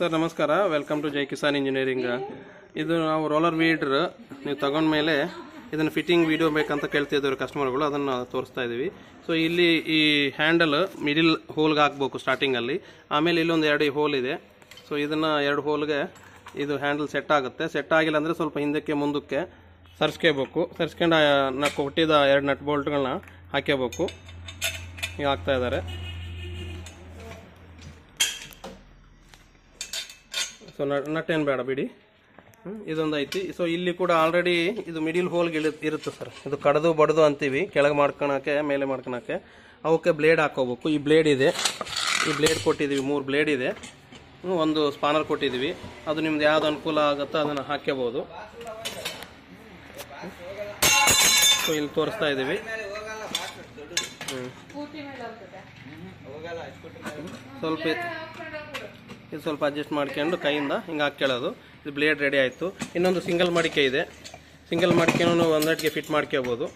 Sir, ನಮಸ್ಕಾರ. Welcome to Jai Kisan engineering ಇದು ನಾವು ರೋಲರ್ ವೀಡ್ರ್ ನೀವು ತಗೊಂಡ್ಮೇಲೆ ಇದನ್ನು ಫಿಟ್ಟಿಂಗ್ ವೀಡಿಯೋ ಬೇಕಂತ ಕೇಳ್ತಿದ್ದವರು ಕಸ್ಟಮರ್ಗಳು ಅದನ್ನು ತೋರಿಸ್ತಾ ಇದ್ದೀವಿ. ಸೊ ಇಲ್ಲಿ ಈ ಹ್ಯಾಂಡಲ್ ಮಿಡಿಲ್ ಹೋಲ್ಗೆ ಹಾಕ್ಬೇಕು ಸ್ಟಾರ್ಟಿಂಗಲ್ಲಿ ಆಮೇಲೆ ಇಲ್ಲೊಂದು ಎರಡು ಹೋಲ್ ಇದೆ. ಸೊ ಇದನ್ನು ಎರಡು ಹೋಲ್ಗೆ ಇದು ಹ್ಯಾಂಡಲ್ ಸೆಟ್ ಆಗುತ್ತೆ. ಸೆಟ್ ಆಗಿಲ್ಲ ಅಂದರೆ ಸ್ವಲ್ಪ ಹಿಂದಕ್ಕೆ ಮುಂದಕ್ಕೆ ಸರ್ಸ್ಕೋಬೇಕು. ಸರ್ಸ್ಕೊಂಡು ಆ ನ ಕೊಟ್ಟಿದ್ದ ಎರಡು ನಟ್ ಬೋಲ್ಟ್ಗಳನ್ನ ಹಾಕ್ಕೋಬೇಕು ಈಗ ಹಾಕ್ತಾ ಇದ್ದಾರೆ. ಸೊ ನಟ್ ಏನು ಬೇಡ ಬಿಡಿ. ಇದೊಂದು ಐತಿ. ಸೊ ಇಲ್ಲಿ ಕೂಡ ಆಲ್ರೆಡಿ ಇದು ಮಿಡಿಲ್ ಹೋಲ್ಗೆ ಇರುತ್ತೆ ಸರ್ ಇದು ಕಡ್ದು ಬಡ್ದು ಅಂತೀವಿ ಕೆಳಗೆ ಮಾಡ್ಕೊಳಕ್ಕೆ ಮೇಲೆ ಮಾಡ್ಕೊಳಕ್ಕೆ ಅವಕ್ಕೆ ಬ್ಲೇಡ್ ಹಾಕೋಬೇಕು. ಈ ಬ್ಲೇಡ್ ಇದೆ. ಈ ಬ್ಲೇಡ್ ಕೊಟ್ಟಿದ್ದೀವಿ ಮೂರು ಬ್ಲೇಡ್ ಇದೆ. ಒಂದು ಸ್ಪಾನರ್ ಕೊಟ್ಟಿದ್ದೀವಿ ಅದು ನಿಮ್ದು ಯಾವ್ದು ಅನುಕೂಲ ಆಗುತ್ತೋ ಅದನ್ನು ಹಾಕ್ಕೋಬೋದು ಸೊ ಇಲ್ಲಿ ತೋರಿಸ್ತಾ ಇದ್ದೀವಿ. ಸ್ವಲ್ಪ ಇದು ಸ್ವಲ್ಪ ಅಡ್ಜಸ್ಟ್ ಮಾಡ್ಕೊಂಡು ಕೈಯಿಂದ ಹಿಂಗೆ ಹಾಕ್ಕೊಳ್ಳೋದು. ಇದು ಬ್ಲೇಡ್ ರೆಡಿ ಆಯಿತು. ಇನ್ನೊಂದು ಸಿಂಗಲ್ ಮಡಿಕೆ ಇದೆ. ಸಿಂಗಲ್ ಮಡಿಕೆನೂ ಒಂದಟ್ಟಿಗೆ ಫಿಟ್ ಮಾಡ್ಕೋಬೋದು.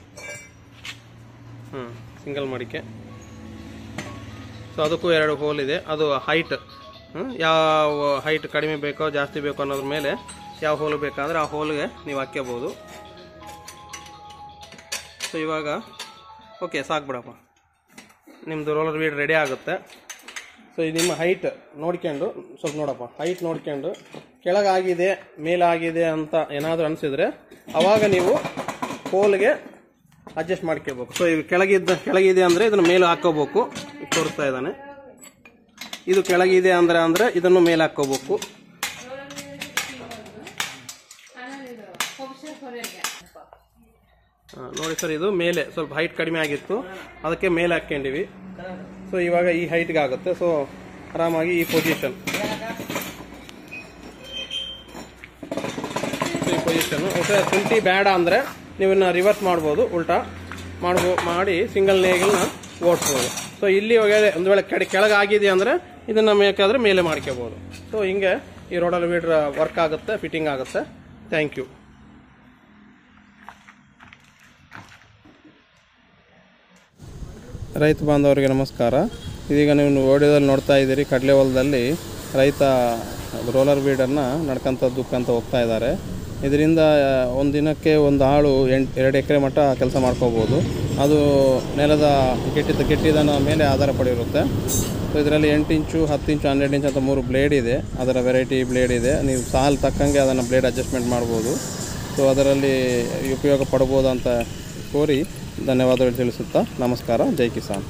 ಹ್ಞೂ ಸಿಂಗಲ್ ಮಡಿಕೆ. ಸೊ ಅದಕ್ಕೂ ಎರಡು ಹೋಲ್ ಇದೆ. ಅದು ಹೈಟ್ ಯಾವ ಹೈಟ್ ಕಡಿಮೆ ಬೇಕೋ ಜಾಸ್ತಿ ಬೇಕೋ ಅನ್ನೋದ್ರ ಮೇಲೆ ಯಾವ ಹೋಲ್ ಬೇಕಾದರೆ ಆ ಹೋಲ್ಗೆ ನೀವು ಹಾಕ್ಕೋಬೋದು. ಸೊ ಇವಾಗ ಓಕೆ ಸಾಕು ಬಿಡಪ್ಪ ನಿಮ್ಮದು ರೋಲರ್ ವೀಡ್ ರೆಡಿ ಆಗುತ್ತೆ. ಸೊ ಇದು ನಿಮ್ಮ ಹೈಟ್ ನೋಡ್ಕೊಂಡು ಸ್ವಲ್ಪ ನೋಡಪ್ಪ ಹೈಟ್ ನೋಡ್ಕೊಂಡು ಕೆಳಗಾಗಿದೆ ಮೇಲಾಗಿದೆ ಅಂತ ಏನಾದರೂ ಅನಿಸಿದ್ರೆ ಅವಾಗ ನೀವು ಕೋಲ್ಗೆ ಅಡ್ಜಸ್ಟ್ ಮಾಡ್ಕೋಬೇಕು ಸೊ ಇದು ಕೆಳಗಿದ್ದ ಕೆಳಗಿದೆ ಅಂದರೆ ಇದನ್ನು ಮೇಲೆ ಹಾಕೋಬೇಕು ತೋರಿಸ್ತಾ ಇದ್ದಾನೆ ಇದು ಕೆಳಗಿದೆ ಅಂದರೆ ಅಂದರೆ ಇದನ್ನು ಮೇಲೆ ಹಾಕ್ಕೋಬೇಕು ಆ, ನೋಡಿ ಸರ್, ಇದು ಮೇಲೆ ಸ್ವಲ್ಪ ಹೈಟ್ ಕಡಿಮೆ ಆಗಿತ್ತು. ಅದಕ್ಕೆ ಮೇಲೆ ಹಾಕ್ಕೊಂಡಿವಿ. ಸೊ ಇವಾಗ ಈ ಹೈಟ್ಗೆ ಆಗುತ್ತೆ. ಸೊ ಆರಾಮಾಗಿ ಈ ಪೊಸಿಷನ್ ಈ ಪೊಸಿಷನ್ ಓಕೆ ಶುಂಠಿ ಬೇಡ ಅಂದರೆ ನೀವನ್ನ ರಿವರ್ಸ್ ಮಾಡ್ಬೋದು, ಉಲ್ಟಾ ಮಾಡ್ಬೋ, ಮಾಡಿ ಸಿಂಗಲ್ ನೇಗಿಲ್ನ ಓಡಿಸ್ಬೋದು. ಸೊ ಇಲ್ಲಿ ಹೋಗಿದೆ ಒಂದು ವೇಳೆ ಕೆಳ ಕೆಳಗೆ ಆಗಿದೆ ಅಂದರೆ ಇದನ್ನು ಬೇಕಾದರೆ ಮೇಲೆ ಮಾಡ್ಕೋಬೋದು. ಸೊ ಹಿಂಗೆ ಈ ರೋಡಲ್ಲಿ ವೀಡ್ರ್ ವರ್ಕ್ ಆಗುತ್ತೆ ಫಿಟ್ಟಿಂಗ್ ಆಗುತ್ತೆ. ಥ್ಯಾಂಕ್ ಯು ರೈತ ಬಾಂಧವರಿಗೆ ನಮಸ್ಕಾರ. ಇದೀಗ ನೀವು ಓಡಿಯೋದಲ್ಲಿ ನೋಡ್ತಾ ಇದ್ದೀರಿ ಕಡಲೆ ಹೊಲದಲ್ಲಿ ರೈತ ರೋಲರ್ ಬೀಡನ್ನು ನಡ್ಕೊಂತ ದುಕ್ಕಂತ ಹೋಗ್ತಾ ಇದ್ದಾರೆ. ಇದರಿಂದ ಒಂದು ದಿನಕ್ಕೆ ಒಂದು ಆಳು ಎಂಟು, ಎರಡು ಎಕರೆ ಮಟ್ಟ ಕೆಲಸ ಮಾಡ್ಕೋಬೋದು. ಅದು ನೆಲದ ಗೆಟ್ಟಿದ ಗೆಟ್ಟಿದನ ಮೇಲೆ ಆಧಾರ ಪಡೆಯಿರುತ್ತೆ ಸೊ ಇದರಲ್ಲಿ ಎಂಟು ಇಂಚು, ಹತ್ತು ಇಂಚು, ಹನ್ನೆರಡು ಇಂಚು ಅಂತ ಮೂರು ಬ್ಲೇಡ್ ಇದೆ. ಅದರ ವೆರೈಟಿ ಬ್ಲೇಡ್ ಇದೆ. ನೀವು ಸಾಲು ತಕ್ಕಂಗೆ ಅದನ್ನು ಬ್ಲೇಡ್ ಅಡ್ಜಸ್ಟ್ಮೆಂಟ್ ಮಾಡ್ಬೋದು. ಸೊ ಅದರಲ್ಲಿ ಉಪಯೋಗ ಪಡ್ಬೋದು ಅಂತ ಕೋರಿ ಧನ್ಯವಾದಗಳು ತಿಳಿಸುತ್ತಾ ನಮಸ್ಕಾರ ಜೈ ಕಿಸಾನ್